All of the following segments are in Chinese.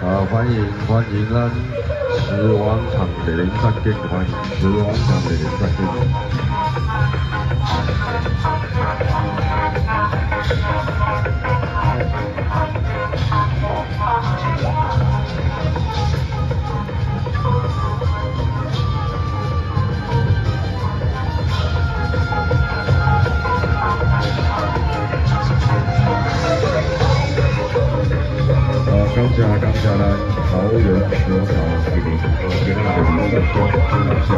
啊，欢迎欢迎咱狮王场的林三金，欢迎狮王场的林三感谢感谢咱桃园市长徐明，谢谢大家的支持，感谢。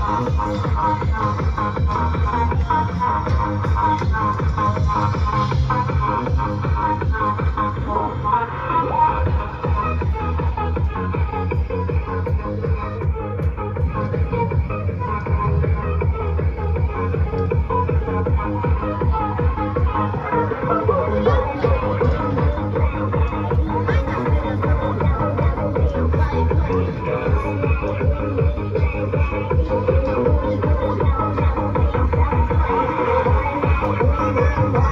Thank you. Remember